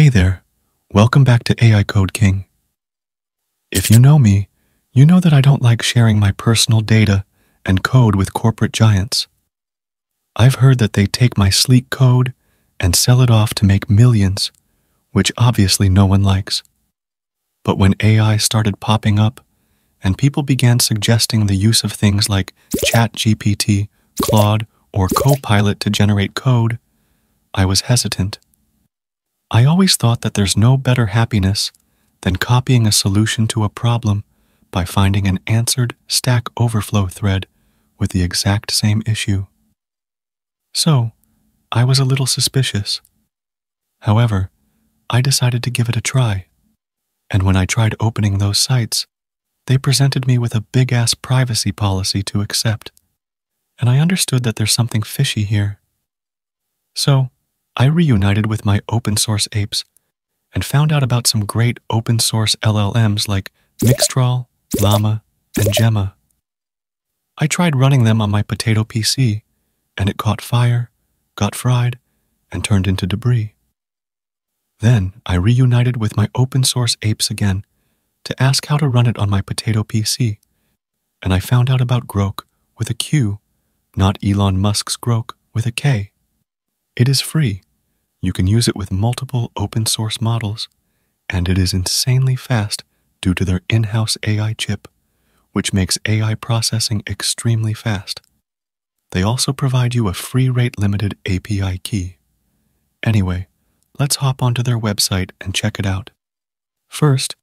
Hey there, welcome back to AI Code King. If you know me, you know that I don't like sharing my personal data and code with corporate giants. I've heard that they take my sleek code and sell it off to make millions, which obviously no one likes. But when AI started popping up and people began suggesting the use of things like ChatGPT, Claude, or Copilot to generate code, I was hesitant. I always thought that there's no better happiness than copying a solution to a problem by finding an answered Stack Overflow thread with the exact same issue. So, I was a little suspicious. However, I decided to give it a try. And when I tried opening those sites, they presented me with a big ass privacy policy to accept. And I understood that there's something fishy here. So, I reunited with my open source apes and found out about some great open source LLMs like Mixtral, Llama, and Gemma. I tried running them on my potato PC, and it caught fire, got fried, and turned into debris. Then I reunited with my open source apes again to ask how to run it on my potato PC, and I found out about Groq with a Q, not Elon Musk's Grok with a K. It is free. You can use it with multiple open source models, and it is insanely fast due to their in house AI chip, which makes AI processing extremely fast. They also provide you a free rate limited API key. Anyway, let's hop onto their website and check it out. First,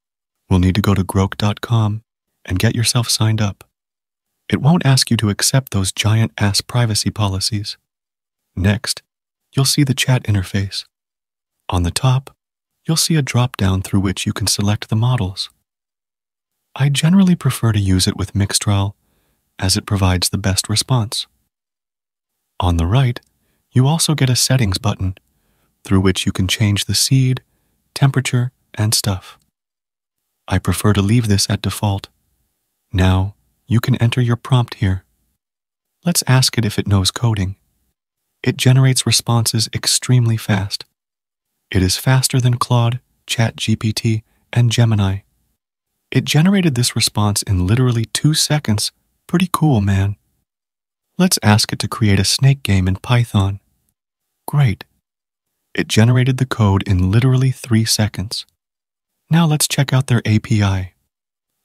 we'll need to go to groq.com and get yourself signed up. It won't ask you to accept those giant ass privacy policies. Next, you'll see the chat interface. On the top, you'll see a drop down through which you can select the models. I generally prefer to use it with Mixtral as it provides the best response. On the right, you also get a settings button through which you can change the seed, temperature, and stuff. I prefer to leave this at default. Now, you can enter your prompt here. Let's ask it if it knows coding. It generates responses extremely fast. It is faster than Claude, ChatGPT, and Gemini. It generated this response in literally two seconds. Pretty cool, man. Let's ask it to create a snake game in Python. Great. It generated the code in literally three seconds. Now let's check out their API.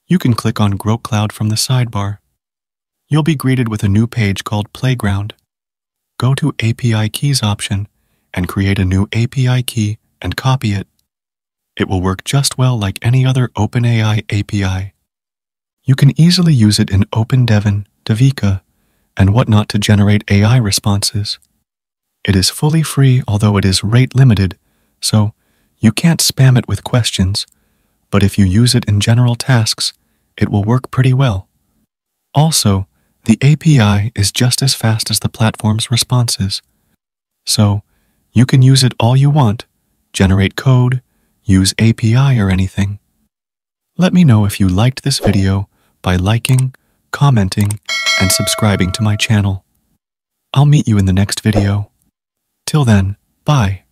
You can click on Groq Cloud from the sidebar. You'll be greeted with a new page called Playground. Go to API Keys option and create a new API key and copy it. It will work just well like any other OpenAI API. You can easily use it in OpenDevin, Devika, and whatnot to generate AI responses. It is fully free, although it is rate limited, so you can't spam it with questions, but if you use it in general tasks, it will work pretty well. Also, the API is just as fast as the platform's responses. So, you can use it all you want, generate code, use API or anything. Let me know if you liked this video by liking, commenting, and subscribing to my channel. I'll meet you in the next video. Till then, bye.